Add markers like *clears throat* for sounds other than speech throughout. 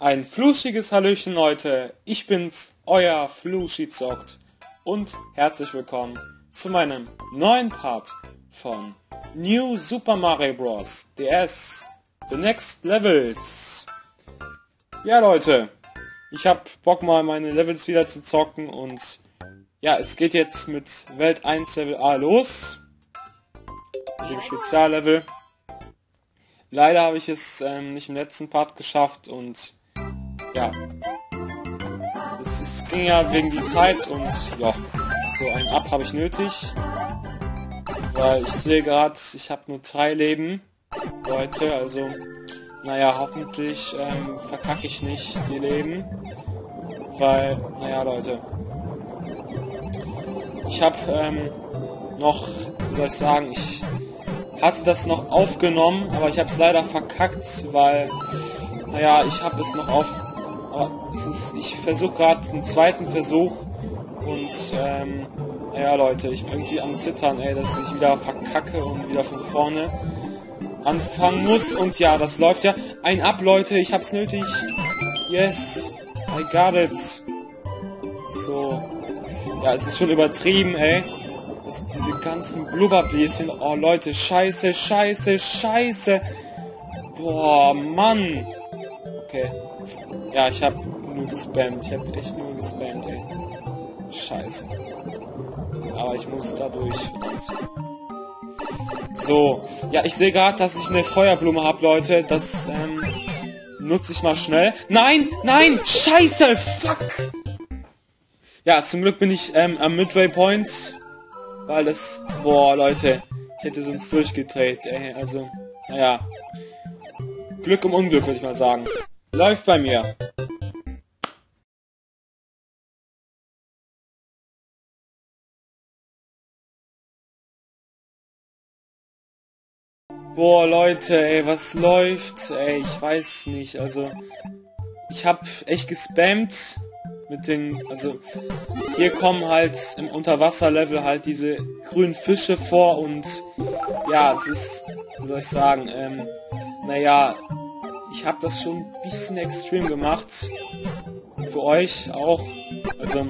Ein fluschiges Hallöchen Leute, ich bin's, euer Fluschizockt und herzlich willkommen zu meinem neuen Part von New Super Mario Bros. DS The Next Levels. Ja Leute, ich hab Bock mal meine Levels wieder zu zocken und ja, es geht jetzt mit Welt 1 Level A los. Dem Speziallevel. Leider habe ich es ähm, nicht im letzten Part geschafft und ja. Es, es, ging ja wegen die Zeit und ja, so ein Ab habe ich nötig. Weil ich sehe gerade, ich habe nur drei Leben. Leute, also naja, hoffentlich ähm, verkacke ich nicht die Leben. Weil, naja Leute. Ich habe ähm, noch, wie soll ich sagen, ich hatte das noch aufgenommen, aber ich habe es leider verkackt, weil, naja, ich habe es noch auf, aber es ist, ich versuche gerade einen zweiten Versuch und, ähm, naja Leute, ich bin irgendwie am Zittern, ey, dass ich wieder verkacke und wieder von vorne anfangen muss und ja, das läuft ja. Ein Ab, Leute, ich hab's nötig. Yes, I got it. So. Ja, es ist schon übertrieben, ey. Das, diese ganzen Blubberbläschen. Oh Leute, scheiße, scheiße, scheiße. Boah, Mann. Okay. Ja, ich hab nur gespammt. Ich hab echt nur gespammt, ey. Scheiße. Aber ich muss da durch. So. Ja, ich sehe gerade, dass ich eine Feuerblume habe, Leute. Das ähm, nutze ich mal schnell. Nein, nein, scheiße, fuck. Ja, zum Glück bin ich ähm, am Midway Point weil das, boah, Leute, ich hätte sonst durchgedreht, ey, also, naja. Glück um Unglück, würde ich mal sagen. Läuft bei mir. Boah, Leute, ey, was läuft? Ey, ich weiß nicht, also... Ich hab echt gespammt mit den, also hier kommen halt im Unterwasserlevel halt diese grünen Fische vor und ja, es ist, wie soll ich sagen, ähm, naja, ich habe das schon ein bisschen extrem gemacht. Für euch auch. Also,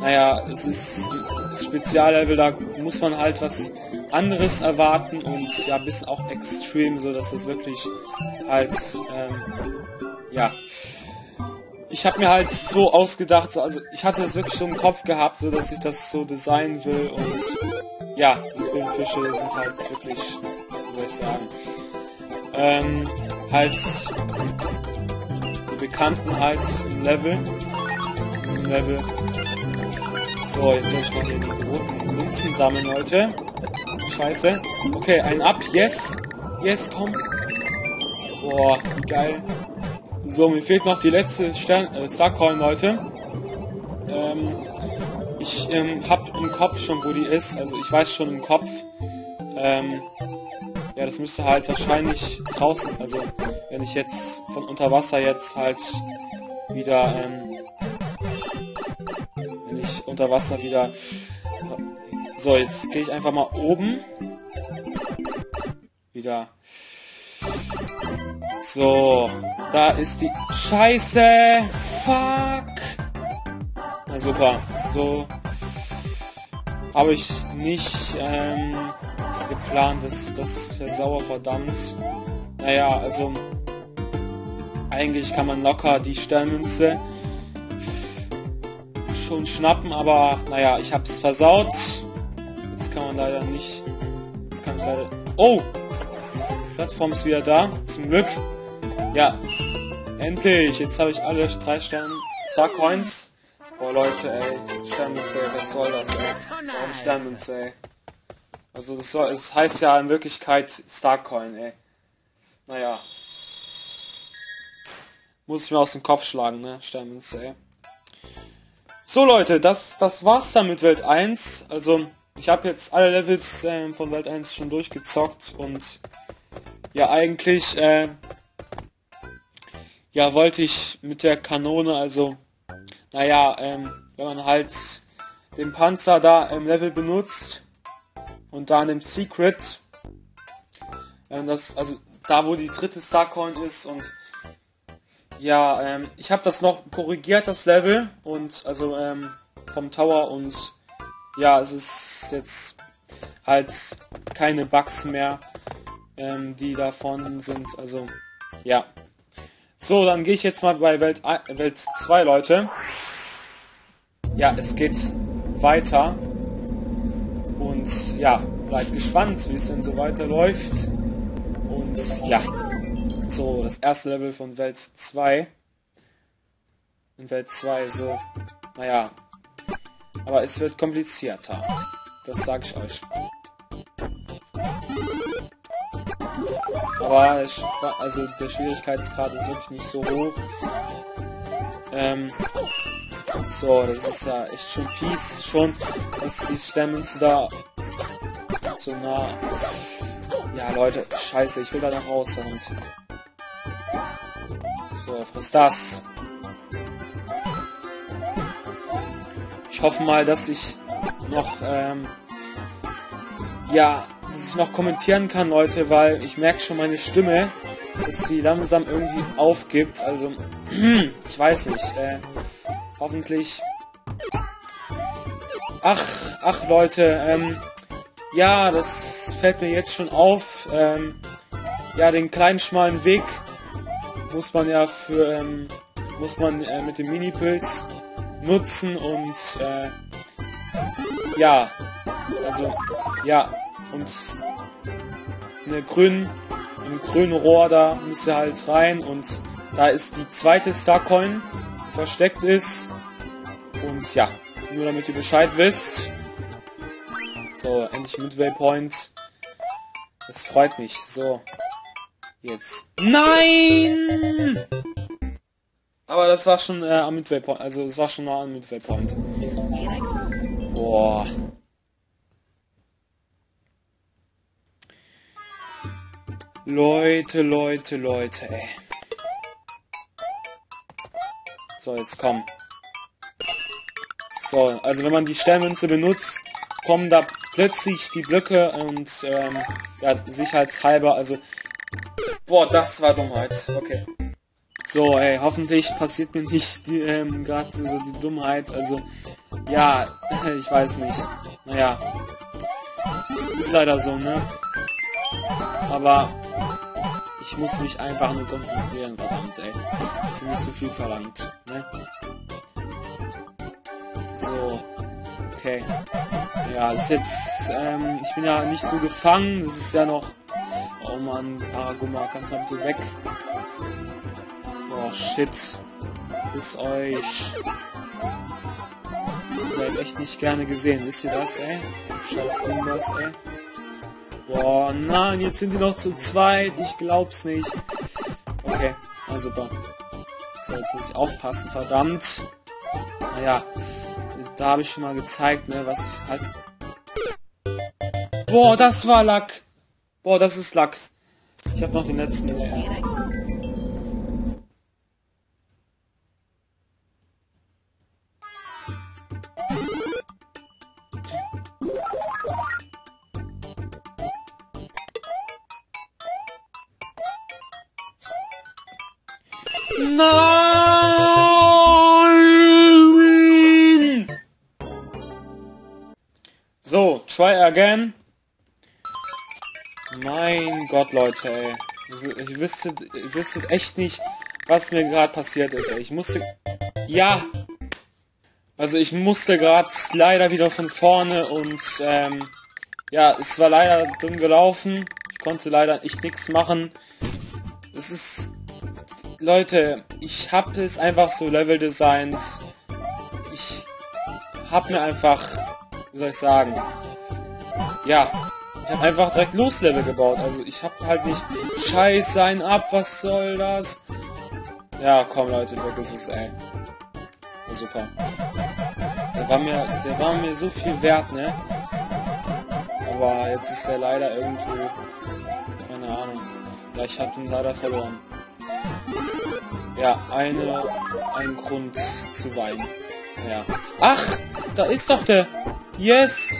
naja, es ist das Speziallevel, da muss man halt was anderes erwarten und ja, bis auch extrem, so dass es wirklich halt, ähm, ja, ich habe mir halt so ausgedacht, so, also ich hatte es wirklich schon im Kopf gehabt, so dass ich das so designen will und ja, die Grünfische sind halt wirklich, wie soll ich sagen, ähm, halt die Bekannten halt im Level, diesem Level. So, jetzt soll ich mal hier die roten Münzen sammeln, Leute. Scheiße. Okay, ein Ab, yes. Yes, komm. Boah, geil. So, mir fehlt noch die letzte Stern äh, Starcoin, Leute. Ähm, ich ähm, hab im Kopf schon, wo die ist. Also ich weiß schon im Kopf. Ähm, ja, das müsste halt wahrscheinlich draußen. Also wenn ich jetzt von unter Wasser jetzt halt wieder, ähm, wenn ich unter Wasser wieder. So, jetzt gehe ich einfach mal oben. Wieder. So, da ist die Scheiße. Fuck. Na super. So habe ich nicht ähm, geplant. Das, das wäre sauer verdammt. Naja, also eigentlich kann man locker die Sternmünze schon schnappen, aber naja, ich habe es versaut. Jetzt kann man leider nicht. Jetzt kann ich leider. Oh! Plattform ist wieder da. Zum Glück. Ja. Endlich. Jetzt habe ich alle drei Sterne. Star Coins. Boah, Leute, ey. Sternmünze. Was soll das, ey? Warum Sternmünze, ey? Also, das, soll, das heißt ja in Wirklichkeit Starcoin, ey. Naja. Muss ich mir aus dem Kopf schlagen, ne? Sternmünze, ey. So, Leute, das, das war's dann mit Welt 1. Also, ich habe jetzt alle Levels äh, von Welt 1 schon durchgezockt und ja, eigentlich, äh, ja, wollte ich mit der Kanone, also, naja, ähm, wenn man halt den Panzer da im Level benutzt und dann im Secret, äh, das, also da wo die dritte Starcoin ist und Ja, ähm, ich habe das noch korrigiert, das Level, und also ähm, vom Tower und ja, es ist jetzt halt keine Bugs mehr, ähm, die davon sind, also ja. So, dann gehe ich jetzt mal bei Welt, Welt 2, Leute. Ja, es geht weiter. Und ja, bleibt gespannt, wie es denn so weiterläuft. Und ja, so, das erste Level von Welt 2. In Welt 2, so, naja. Aber es wird komplizierter. Das sage ich euch. Aber also der Schwierigkeitsgrad ist wirklich nicht so hoch. Ähm, so, das ist ja echt schon fies schon, dass die Stamens da so nah... Ja, Leute, scheiße, ich will da noch raus, verdammt. So, friss das. Ich hoffe mal, dass ich noch, ähm, ja, dass ich noch kommentieren kann, Leute, weil ich merke schon meine Stimme, dass sie langsam irgendwie aufgibt. Also, *clears throat* ich weiß nicht. Äh, hoffentlich. Ach, ach Leute, ähm, ja, das fällt mir jetzt schon auf. Ähm, ja, den kleinen schmalen Weg muss man ja für, ähm, muss man äh, mit dem Mini-Pilz nutzen und äh, ja, also ja, und eine grün, im grünen Rohr da müsst ihr halt rein und da ist die zweite Starcoin versteckt ist und ja, nur damit ihr Bescheid wisst. So, endlich mit Waypoint. Das freut mich. So. Jetzt. Nein! Aber das war schon äh, am Midway Point. Also das war schon mal am Midway Point. Boah. Leute, Leute, Leute, ey. So, jetzt komm. So, also wenn man die Sternmünze benutzt, kommen da plötzlich die Blöcke und ähm, ja, sicherheitshalber, also boah, das war Dummheit. Okay. So, ey, hoffentlich passiert mir nicht die, ähm, gerade so die Dummheit, also ja, *laughs* ich weiß nicht. Naja. Ist leider so, ne? Aber ich muss mich einfach nur konzentrieren, verdammt, ey. Das ist nicht so viel verlangt, ne? So. Okay. Ja, ist jetzt, ähm, ich bin ja nicht so gefangen. Das ist ja noch... Oh Mann, Aragoma, kannst du mal bitte weg? Oh, shit. Bis euch. Ihr seid echt nicht gerne gesehen. Wisst ihr das, ey? Scheiß Gumbas, ey. Boah, nein, jetzt sind die noch zu zweit. Ich glaub's nicht. Okay, na super. So, jetzt muss ich aufpassen, verdammt. Naja, da habe ich schon mal gezeigt, ne, was ich halt... Boah, das war Lack. Boah, das ist Lack. Ich habe noch den letzten... Nein! So, try again. Mein Gott, Leute, ey. Ich wüsste, ich wüsste echt nicht, was mir gerade passiert ist. Ich musste... Ja! Also ich musste gerade leider wieder von vorne und ähm, ja, es war leider dumm gelaufen. Ich konnte leider echt nichts machen. Es ist Leute, ich habe es einfach so Level designt. Ich habe mir einfach, wie soll ich sagen, ja, ich habe einfach direkt Loslevel gebaut. Also ich habe halt nicht Scheiß sein ab, was soll das? Ja, komm Leute, vergiss es, ey. Ja, super. Der war mir, der war mir so viel wert, ne? Aber jetzt ist der leider irgendwo, keine Ahnung. Ja, ich habe ihn leider verloren. Ja, eine, ein Grund zu weinen. Ja. Ach, da ist doch der. Yes.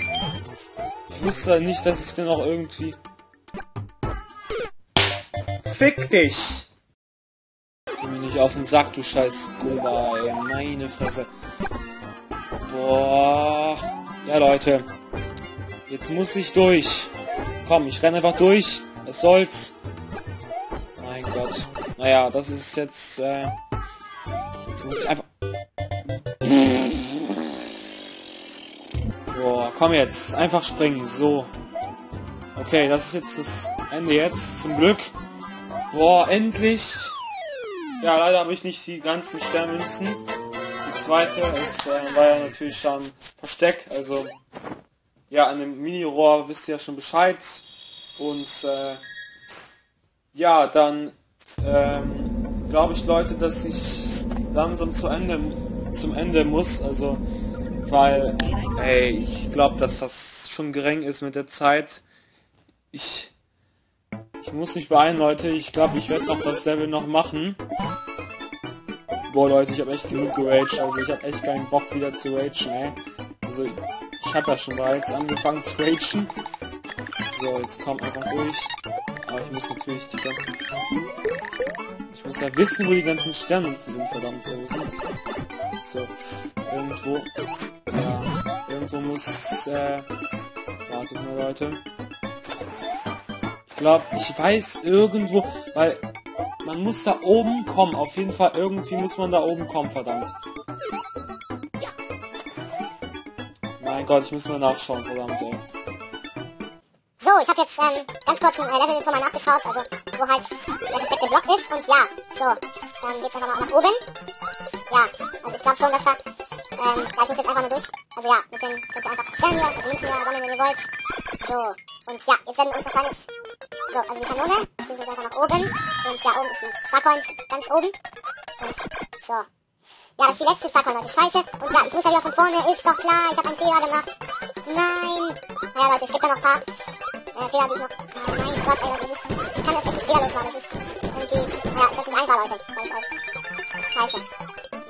Ich wusste nicht, dass ich den auch irgendwie. Fick dich. Geh mir nicht auf den Sack, du scheiß Goba, ey. Meine Fresse. Boah. Ja, Leute. Jetzt muss ich durch. Komm, ich renne einfach durch. Was soll's? Mein Gott. Naja, das ist jetzt... Äh, jetzt muss ich einfach... komm jetzt. Einfach springen. So. Okay, das ist jetzt das Ende jetzt. Zum Glück. Boah, endlich. Ja, leider habe ich nicht die ganzen Sternmünzen. Die zweite ist, äh, war ja natürlich schon Versteck. Also, ja, an dem Mini-Rohr wisst ihr ja schon Bescheid. Und, äh, ja, dann, ähm, glaube ich, Leute, dass ich langsam zu Ende, zum Ende muss. Also, weil, ey, ich glaube, dass das schon gering ist mit der Zeit. Ich, ich muss nicht beeilen, Leute. Ich glaube, ich werde noch das Level noch machen. Boah, Leute, ich habe echt genug geraged. Also ich habe echt keinen Bock wieder zu ragen, ey. Also ich habe ja schon bereits angefangen zu ragen. So, jetzt kommt einfach durch. Aber ich muss natürlich die ganzen... Ich muss ja wissen, wo die ganzen Sterne sind, verdammt. So, irgendwo... Ja, irgendwo muss... Äh, wartet mal, Leute glaube, ich weiß irgendwo, weil man muss da oben kommen. Auf jeden Fall, irgendwie muss man da oben kommen, verdammt. Mein Gott, ich muss mal nachschauen, verdammt, ey. So, ich habe jetzt ähm, ganz kurz ein äh, Level mal nachgeschaut, also wo halt der versteckte Block ist und ja, so, dann geht's einfach mal nach oben. Ja, also ich glaube schon, dass da, ähm, ich muss jetzt einfach nur durch, also ja, mit den, könnt ihr einfach stellen hier, also Münzen hier sammeln, wenn ihr wollt. So, und ja, jetzt werden uns wahrscheinlich so, also die Kanone schießen wir einfach nach oben. Und ja, oben ist ein Starcoin ganz oben. Und so. Ja, das ist die letzte Starcoin, Leute. Scheiße. Und ja, ich muss ja wieder von vorne. Ist doch klar. Ich habe einen Fehler gemacht. Nein. Naja, Leute, es gibt ja noch ein paar äh, Fehler, die ich noch... Oh, mein Gott, ey, das ist... Ich kann das echt nicht fehlerlos machen. Das ist irgendwie... Naja, das ist nicht einfach, Leute. Sag ich euch. Scheiße.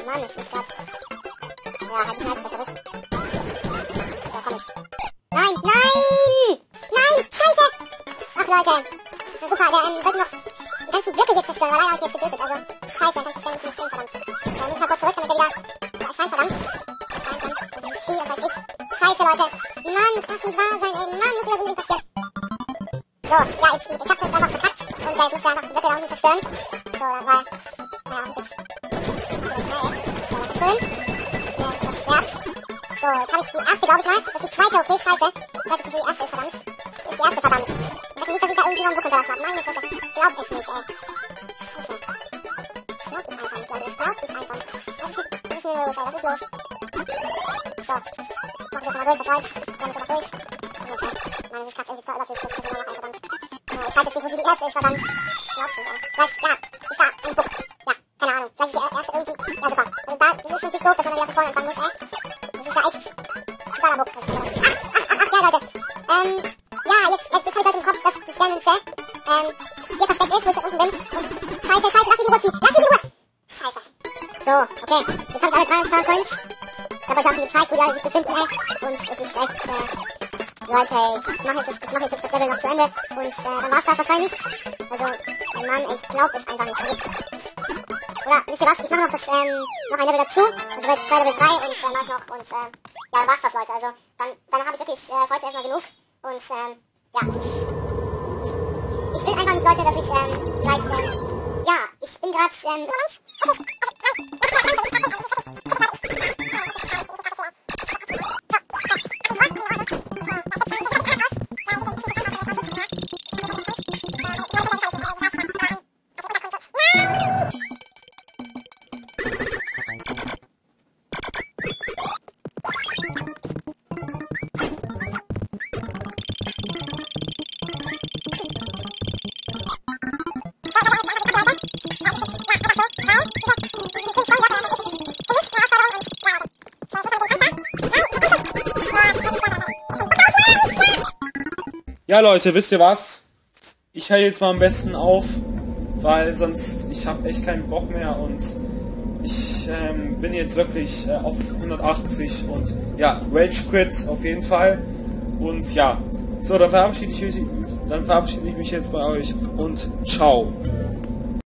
Mann, es ist grad... Ja, halt ein Heizbrecherisch. So, komm jetzt. Nein, nein! Nein, scheiße! Leute. Na super, der ähm, sollte noch die ganzen Blöcke hier zerstören, aber leider habe ich jetzt getötet. Also, scheiße, er kann verstehen, muss stehen, verdammt. Dann ich mal kurz zurück, damit er wieder erscheint, verdammt. Und dieses Vieh, das heißt ich. Scheiße, Leute. Mann, das darf nicht wahr sein, ey. Mann, muss wieder so unbedingt passieren. So, ja, jetzt, ich hab das einfach verkackt. Und äh, jetzt muss er einfach die Blöcke da unten zerstören. So, dann mal. Das die zweite, okay, scheiße. Ich weiß nicht, wie die erste ist, verdammt. Das ist die erste, verdammt nicht, dass ich da irgendwie noch einen Buch hinterlassen habe. Meine Fresse. Ich glaube es nicht, ey. Scheiße. Das glaub ich einfach nicht, Leute. Das glaub ich einfach nicht. Was ist, was ist denn los, ey? Was ist los? So. Mach ich jetzt mal durch, das Holz. Ich renne jetzt mal durch. Und jetzt, Mann, das ist gerade irgendwie zu überflüssig. Das ist immer noch ein, verdammt. Ich weiß jetzt nicht, wo die erste ist, verdammt. Glaubst du, ey? Vielleicht, alle sich befinden, ey. Und es ist echt, äh, Leute, ey, ich mache jetzt, ich mach jetzt das Level noch zu Ende. Und äh, dann war's das wahrscheinlich. Also, Mann, ich glaube es einfach nicht. Also, oder, wisst ihr was, ich mache noch das, ähm, noch ein Level dazu. Also jetzt 2 Level 3 und äh, mach ich noch, und, äh, ja, dann war's das, Leute. Also, dann, dann habe ich wirklich äh, heute erstmal genug. Und ähm, ja. Ich will einfach nicht, Leute, dass ich ähm, gleich, ähm, ja, ich bin gerade, ähm, Ja, Leute, wisst ihr was? Ich höre jetzt mal am besten auf, weil sonst ich habe echt keinen Bock mehr und ich ähm, bin jetzt wirklich äh, auf 180 und ja, Rage Quit auf jeden Fall. Und ja, so, dann verabschiede ich dann verabschiede ich mich jetzt bei euch und ciao.